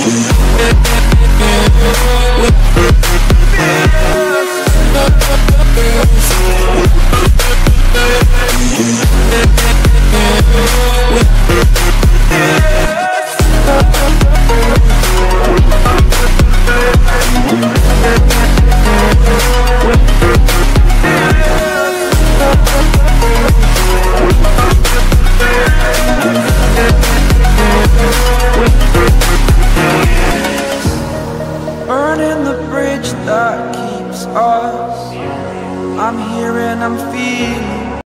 Burning I'm here and I'm feeling